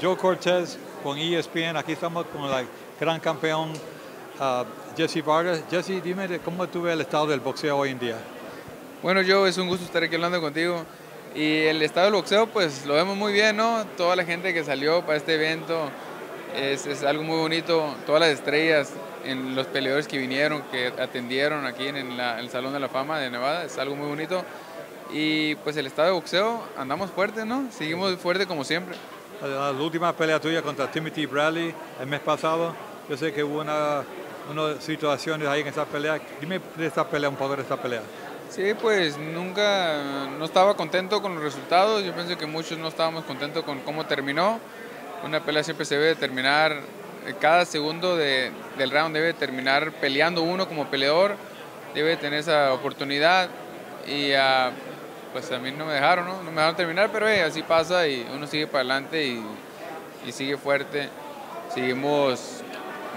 Joe Cortez con ESPN. Aquí estamos con el gran campeón uh, Jesse Vargas. Jesse, dime cómo tú el estado del boxeo hoy en día. Bueno, Joe, es un gusto estar aquí hablando contigo. Y el estado del boxeo, pues lo vemos muy bien, ¿no? Toda la gente que salió para este evento es, algo muy bonito. Todas las estrellas, en los peleadores que vinieron, que atendieron aquí en, la, el Salón de la Fama de Nevada, es algo muy bonito. Y pues el estado de boxeo, andamos fuerte, ¿no? Seguimos fuerte como siempre. La, la última pelea tuya contra Timothy Bradley el mes pasado, yo sé que hubo una, unas situaciones ahí en esa pelea. Dime de esta pelea, un poco de esta pelea. Sí, pues nunca, no estaba contento con los resultados. Yo pienso que muchos no estábamos contentos con cómo terminó. Una pelea siempre se debe terminar, cada segundo de, del round debe terminar peleando uno como peleador, debe tener esa oportunidad. Y uh, pues a mí no me dejaron, ¿no? No me dejaron terminar, pero hey, así pasa y uno sigue para adelante y, y sigue fuerte. Seguimos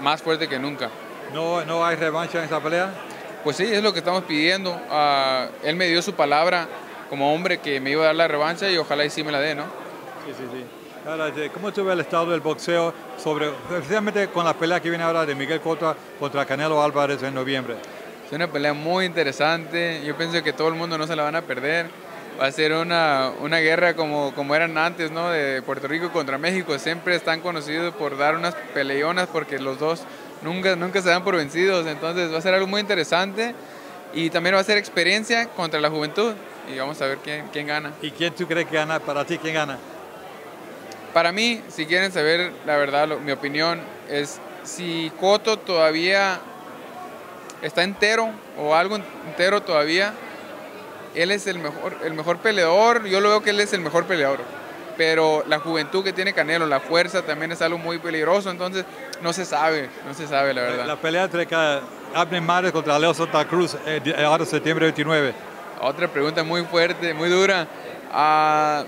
más fuerte que nunca. ¿No, ¿No hay revancha en esa pelea? Pues sí, es lo que estamos pidiendo. Uh, él me dio su palabra como hombre que me iba a dar la revancha y ojalá y sí me la dé, ¿no? Sí, sí, sí. Ahora, ¿cómo tú ves el estado del boxeo, sobre, especialmente con la pelea que viene ahora de Miguel Cotto contra Canelo Álvarez en noviembre? Es una pelea muy interesante. Yo pienso que todo el mundo no se la van a perder. Va a ser una, una guerra como, como eran antes, ¿no? De Puerto Rico contra México. Siempre están conocidos por dar unas peleonas porque los dos nunca, nunca se dan por vencidos. Entonces va a ser algo muy interesante y también va a ser experiencia contra la juventud. Y vamos a ver quién, quién gana. ¿Y quién tú crees que gana? Para ti, ¿quién gana? Para mí, si quieren saber la verdad, lo, mi opinión es si Coto todavía está entero o algo entero todavía, él es el mejor, el mejor peleador, yo lo veo que él es el mejor peleador. Pero la juventud que tiene Canelo, la fuerza también es algo muy peligroso, entonces no se sabe, no se sabe la verdad. La pelea entre Abner Mares contra Leo Santa Cruz, eh, ahora septiembre 29. Otra pregunta muy fuerte, muy dura. Uh,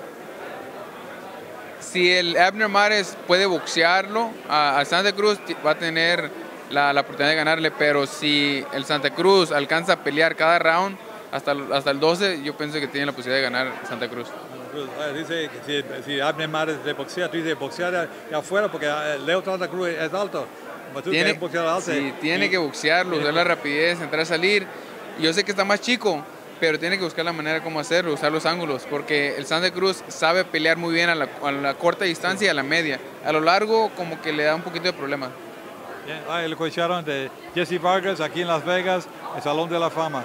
si el Abner Mares puede boxearlo, a, a Santa Cruz va a tener la, la, oportunidad de ganarle, pero si el Santa Cruz alcanza a pelear cada round hasta, hasta el 12, yo pienso que tiene la posibilidad de ganar Santa Cruz. Dice que si, si Abner Mares de boxea, tú dices boxear afuera porque Leo Santa Cruz es alto. Tiene, alto, sí, y, tiene que boxearlo, usar la rapidez, entrar a salir. Yo sé que está más chico, pero tiene que buscar la manera cómo hacerlo, usar los ángulos, porque el Santa Cruz sabe pelear muy bien a la, a la, corta distancia y a la media. A lo largo como que le da un poquito de problema. Bien, ah, el escucharon de Jesse Vargas aquí en Las Vegas, el Salón de la Fama.